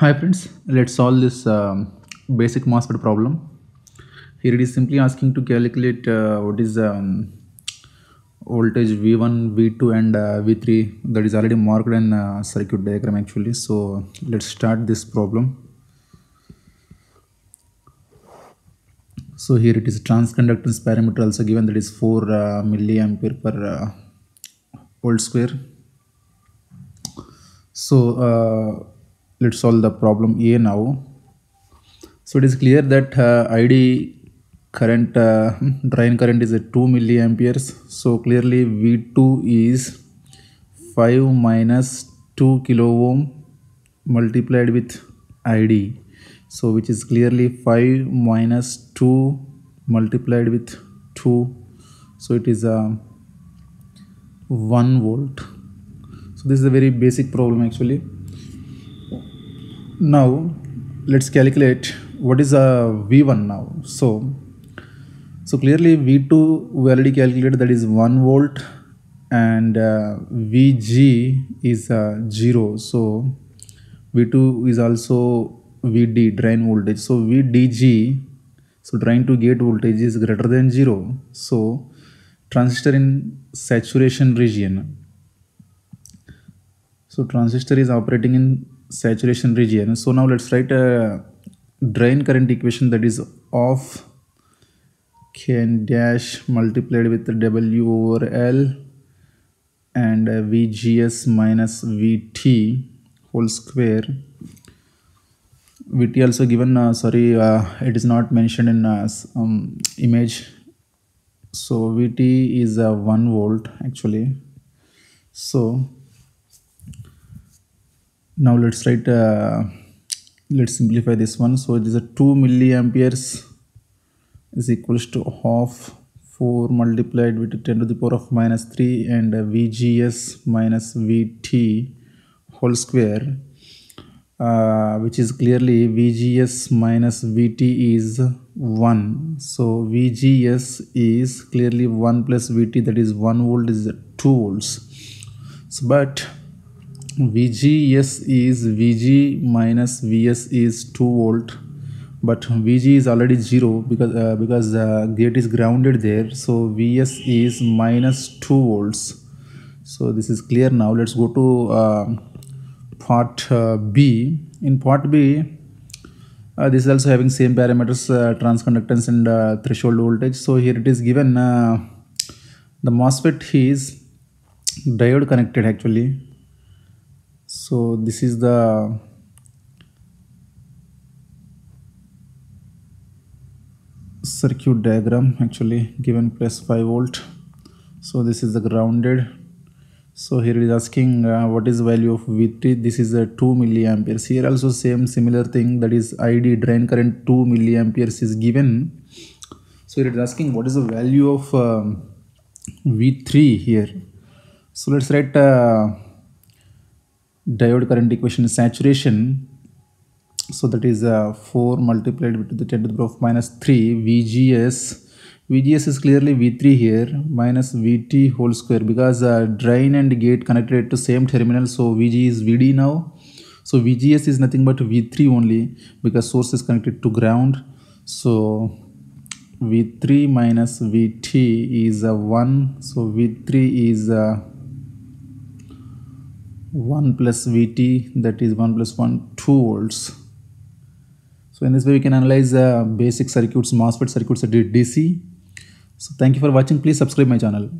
Hi friends, let's solve this um, basic MOSFET problem. Here it is simply asking to calculate uh, what is um, voltage V1, V2 and uh, V3 that is already marked in uh, circuit diagram actually. So let's start this problem. So here it is transconductance parameter also given that is 4 uh, milliampere per uh, volt square. So uh, let's solve the problem A now. So it is clear that uh, ID current uh, drain current is at 2 milliamperes. So clearly V2 is 5 minus 2 kilo ohm multiplied with ID. So which is clearly 5 minus 2 multiplied with 2. So it is uh, 1 volt. So this is a very basic problem actually. Now let's calculate what is a V1 now. So so clearly V2 we already calculated that is 1 volt and uh, VG is uh, 0. So V2 is also VD drain voltage. So VDG so drain to gate voltage is greater than 0. So transistor in saturation region. So transistor is operating in saturation region. So now let's write a drain current equation that is of K dash multiplied with W over L and VGS minus VT whole square. VT also given uh, sorry uh, it is not mentioned in uh, um, image. So VT is uh, 1 volt actually. So now let's write uh, let's simplify this one. So it is a 2 milliamperes is equals to half 4 multiplied with 10 to the power of minus 3 and vgs minus vt whole square uh, which is clearly vgs minus vt is 1 so vgs is clearly 1 plus vt that is 1 volt is 2 volts. So, but VGS is VG minus VS is 2 volt but VG is already 0 because uh, because uh, gate is grounded there. So VS is minus 2 volts. So this is clear. Now let's go to uh, part uh, B. In part B uh, this is also having same parameters uh, transconductance and threshold voltage. So here it is given the MOSFET is diode connected actually so this is the circuit diagram actually given plus 5 volt. So this is the grounded. So here is asking uh, what is value of v3 this is a 2 milliamperes. Here also same similar thing that is id drain current 2 milliamperes is given. So it is asking what is the value of uh, v3 here? So let's write uh, diode current equation saturation. So that is uh, 4 multiplied with the 10 to the power of minus 3 vgs vgs is clearly v3 here minus vt whole square because uh, drain and gate connected to same terminal so vg is vd now. So vgs is nothing but v3 only because source is connected to ground. So v3 minus vt is uh, 1 so v3 is uh, 1 plus Vt that is 1 plus 1 2 volts. So in this way we can analyze uh, basic circuits MOSFET circuits at DC. So thank you for watching please subscribe my channel.